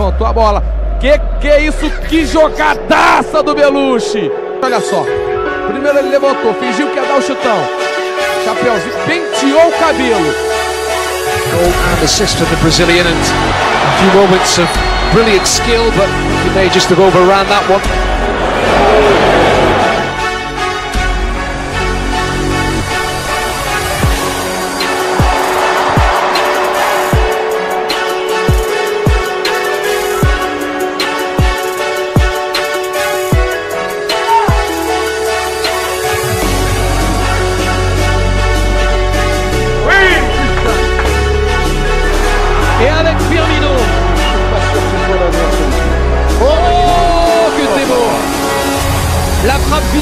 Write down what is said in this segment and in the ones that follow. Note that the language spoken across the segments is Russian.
levantou a bola. Que que é isso? Que jogadaça do Belushi! Olha só. Primeiro ele levantou, fingiu que ia dar o chutão. Chapeuzinho, penteou o cabelo. Goal and assist for the Brazilian and a few moments of brilliant skill, but he may just have overran that one.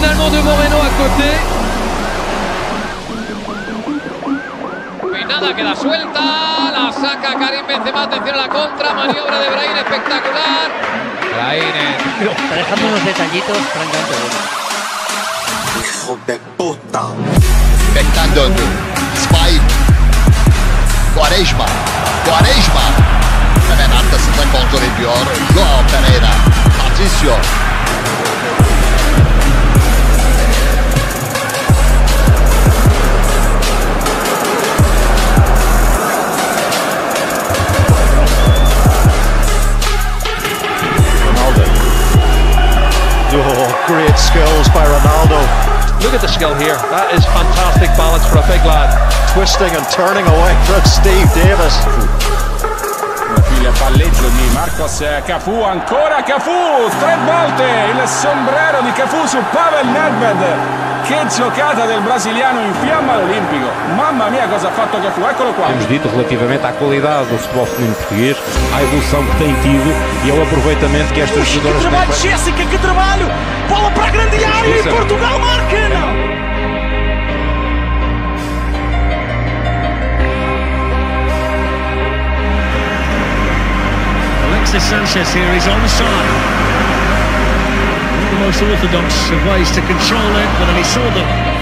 Finalement de Moreno à côté. Peinada queda suelta, la saca Karim Benzema, atención a la contra, maniobra de Brahim espectacular. Brahim Está dejando unos detallitos francamente buenos. Hijo de puta. Bectando. Spike. Quaresma. Quaresma. Revenanta se reencontró el peor. Joao Pereira. Patricio. Great skills by Ronaldo. Look at the skill here. That is fantastic balance for a big lad. Twisting and turning away from Steve Davis. Il palleggio di Marcos eh, Cafu, ancora Cafu, tre volte il sombrero di Cafu su Pavel Nedved. Che giocata del brasiliano in fiamma all'Olimpico. Mamma mia cosa ha fatto Cafu, eccolo qua. Temos dito relativamente à qualidade do futebol feminino português, à evolução que tem tido e ao aproveitamento que estas Que jogadoras trabalho, Jéssica, que trabalho! Bola para a grande área e Isso é- Portugal marca! Não. Alexis Sanchez here, he's on most orthodox of ways to control it, but then he saw the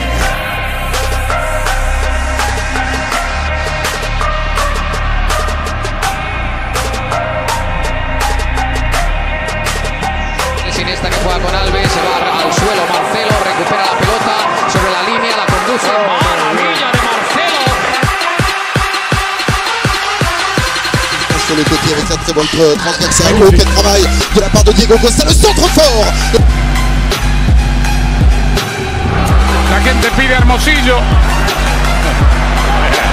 Sur le côté avec un très bon euh, transversal. Oh, quel travail de la part de Diego Costa. Le centre fort. La gente pide Hermosillo.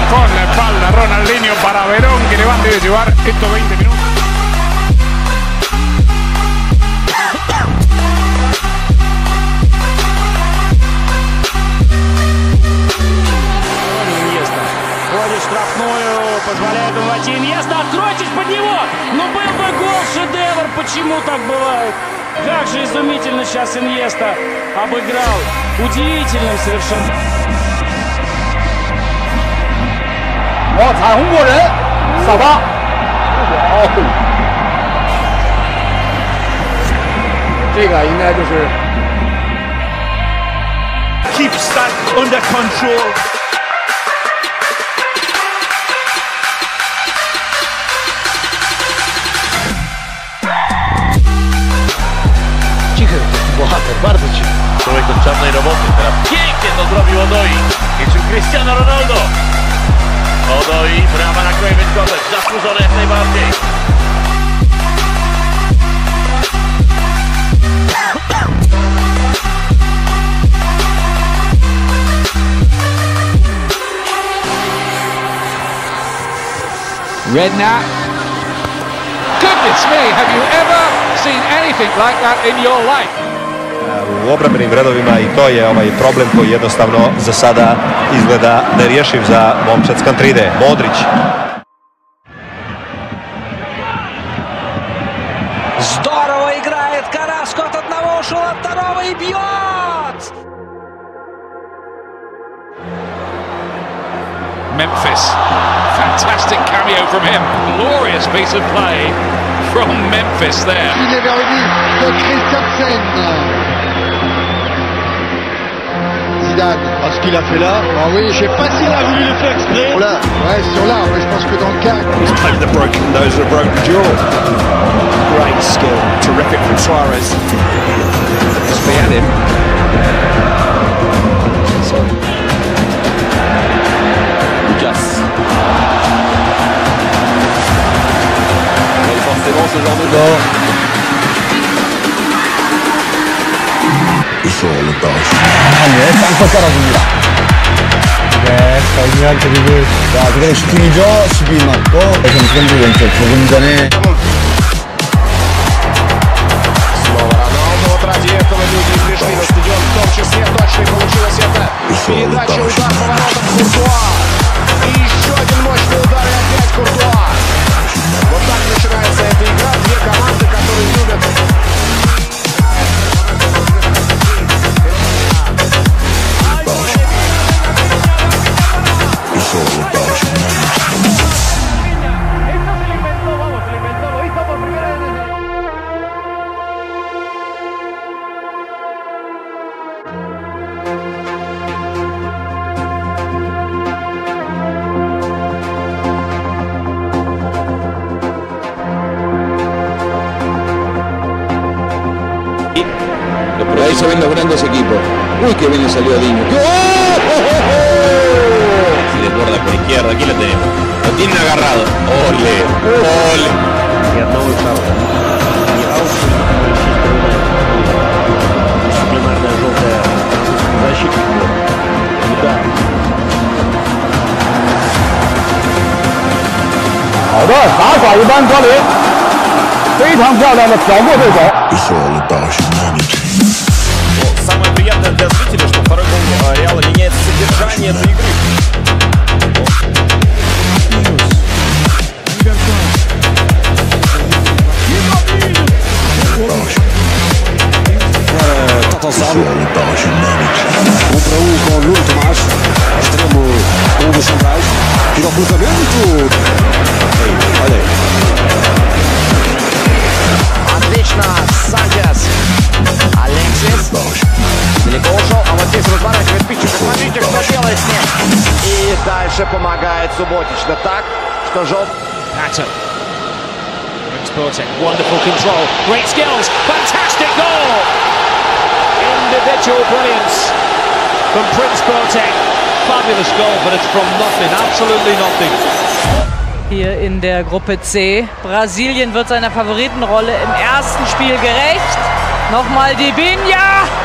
Con la espalda Ronaldinho para Verón que le van a llevar estos 20 minutos. Как же изумительно сейчас Иньеста обыграл. Удивительным совершенно. Вот, а Хунгуре, Саба. Keeps that under control. Bardzo cicho. Człowiek od czarnej roboty. Teraz pięknie to zrobił Odoi. Liczył Cristiano Ronaldo. Odoi, brawa na Craven Cottage. Zasłużone jak najbardziej. Redknapp. Goodness me, have you ever seen anything like that in your life? U obrambenim redovima i to je ovaj problem koji jednostavno za sada izgleda nerješiv za momčad s Kantride. Modrić. Здорово играет Караско от одного ушел от второго и бьет! Memphis. Fantastic cameo from him. Glorious piece of play from Memphis there. Il est vers le but de Christensen. Zidane. Ah, ce qu'il a fait là, Ah oui, je sais pas s'il a voulu le faire exprès. Sur là, ouais, sur là, mais je pense que dans le cas. Despite the broken nose of a broken jaw. Great skill, terrific from Suarez. Just be at him. Lucas. Et forcément ce genre de Non. It's all about 자, 그다음에 슈팅이죠. 12 맞고 경기 왼쪽 조금 전에 Снова Роналду. Вот ради этого люди и пришли на стадион. В том числе точно получилось это. Передача, удар поворотом Куртуа. И еще один мощный se ven los grandes equipos. Uy, que bien salió a Diño. ¡Oh! Desborda por izquierda, aquí lo tenemos. Lo tienen agarrado. Ole, ole. It's all. Aí. Отлично, Санчес. Алексис. Далеко ушел, а вот здесь разворачивает Пичик. Смотрите, что делает с ним. И дальше помогает Субботич. Да так, что жел... Brings Boateng. Wonderful control. Great skills. Fantastic goal. Individual brilliance from Prince Boateng. Fabulous goal, but it's from nothing. Absolutely nothing. Hier in der Gruppe C. Brasilien wird seiner Favoritenrolle im ersten Spiel gerecht. Nochmal die Binja.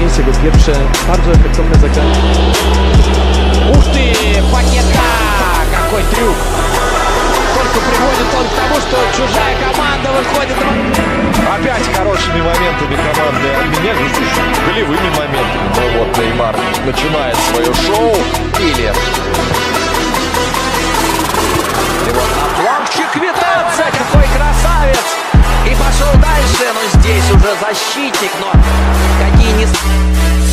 Jest jego pierwsze bardzo efektowne zagranie. Ух ты, пакета! Какой трюк! Только приводит он к тому, что чужая команда выходит. Опять хорошими моментами команды обменялись, голевыми моментами. Ну вот Неймар начинает свое шоу. Или защитник, но какие не...